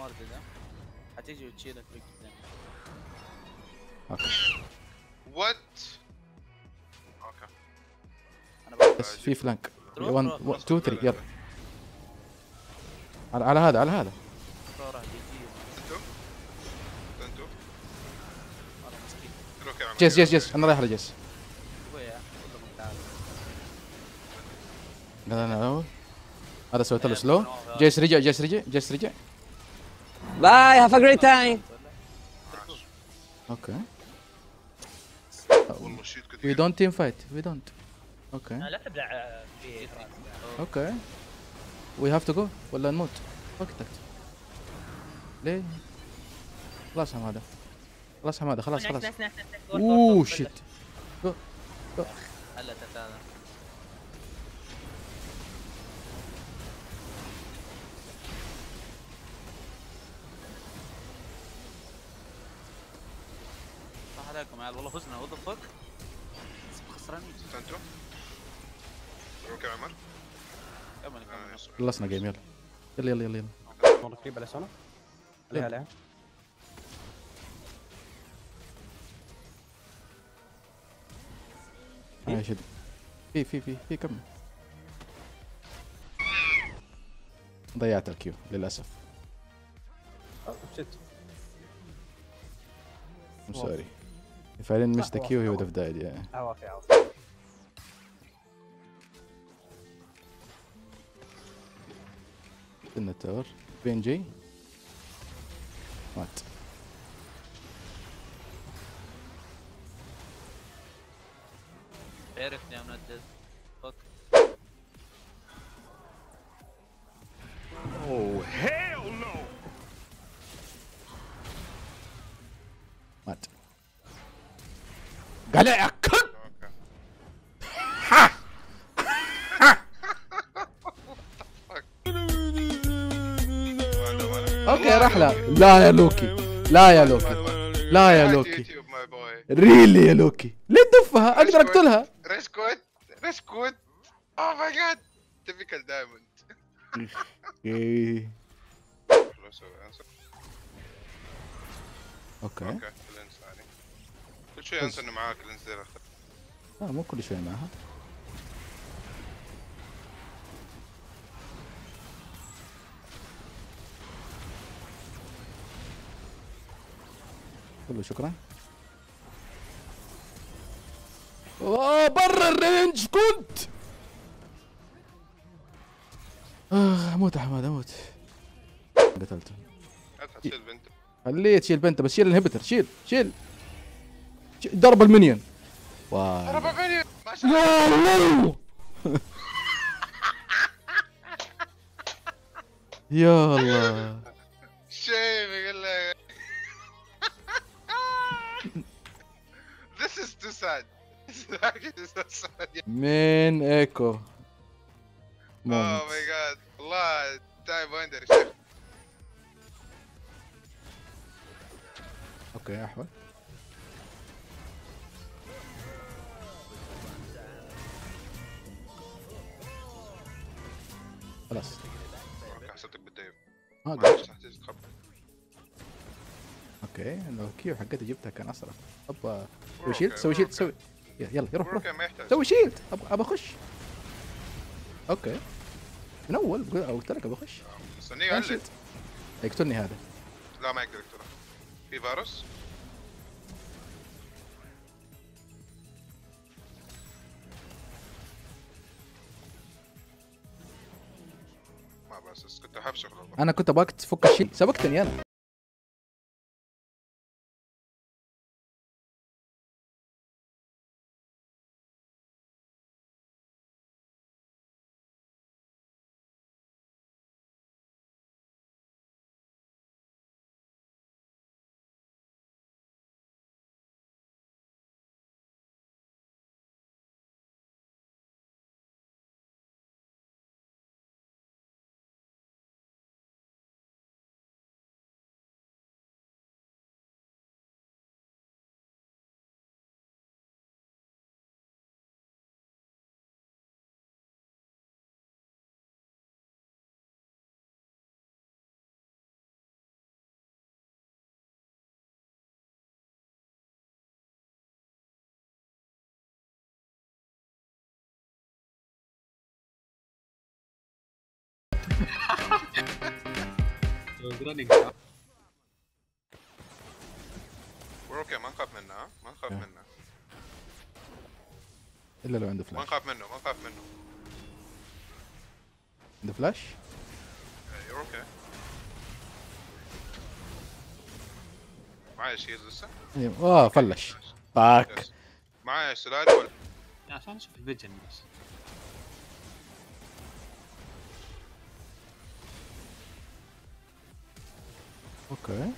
موارد ده. حتيجي وتشيلك قدام أوكي. وات أوكي. أنا بس في فلانك روح، 1 روح. 2 3 يلا. على, على هذا على هذا. جيس جيس جيس أنا رايح على جيس ويا كلهم تعال لا لا لا هذا سويت له slow جيس رجع جيس رجع جيس رجع. Bye, have a great time. Okay we don't team fight we don't okay لا تبلع في okay we have to go ولا نموت. وقتك ليه؟ خلاص حمادة. خلاص حمادة خلاص خلاص. Oh shit هلا تتانا. يا عيال والله فزنا. What the fuck خسرانين. انتو روح يا عمر كمل كمل nice. خلصنا game يلا. يلا يلا يلا يلا. مره قريب على سونا عليها عليها هاي شد في في في في كم؟ ضيعت الكيو للأسف. شت I'm sorry. if I didn't miss the queue he would have died yeah عوافي عوافي in the tower بين جي مات عرفني يا منجد فك مات أوكي راح لا. لا يا لوكي. لا يا لوكي. لا يا لوكي. Really يا لوكي. ليه تدفها؟ أقدر أقتلها. ريسكوت ريسكوت oh my god typical diamond. Okay كل شوي انسى انه معاك ذي الأخضر. آه مو كل شوي معها. قول له شكرا. Oh برا ال range كنت. آه أموت يا حماد أموت. قتلته. خليه تشيل بنته بس شيل ال inhibitor شيل شيل. ال minion. Wow. ضرب فيني ما شاء الله. يا الله. شيء يقول لك This is too sad. مين إيكو؟ Oh my god. والله تايم ويندر شيخ. Okay احول خلاص. تخبط okay لو ال Q حقتي جبتها كان أسرع. ابا سوي shield سوي shield سوي يلا يروح روح سوي shield أبغى أبغى أخش. Okay. من أول قلت لك أبغى أخش. مستنيه يعلق shield يقتلني هذا. لا ما يقدر يقتله. في فيروس؟ بس كنت أنا كنت أبغاك تفك الشيلد سبقتني أنا. We're okay ما نخاف منه ها ما نخاف. منه إلا لو عنده ما فلاش نخاف منه ما نخاف منه عنده flash Yeah, You're okay. معايا shield لسه؟ إيه، آه flash. Back. Yes. معايا سلالي ولا عشان أشوف ال vision بس. okay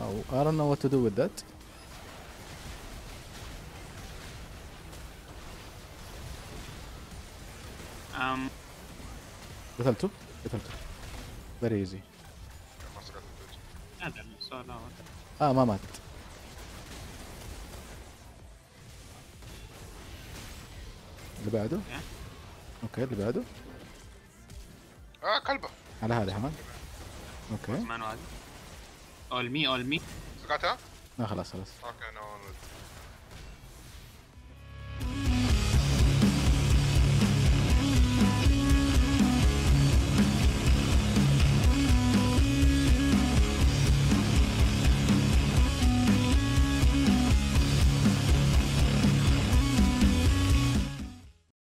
oh I don't know what to do with that. um قتلته قتلته السؤال هو. آه ما مات اللي بعده okay اللي بعده آه كلبه على هذا حمد أوكي. أول مي أول مي. سقطها؟ آه خلاص خلاص. أوكي نو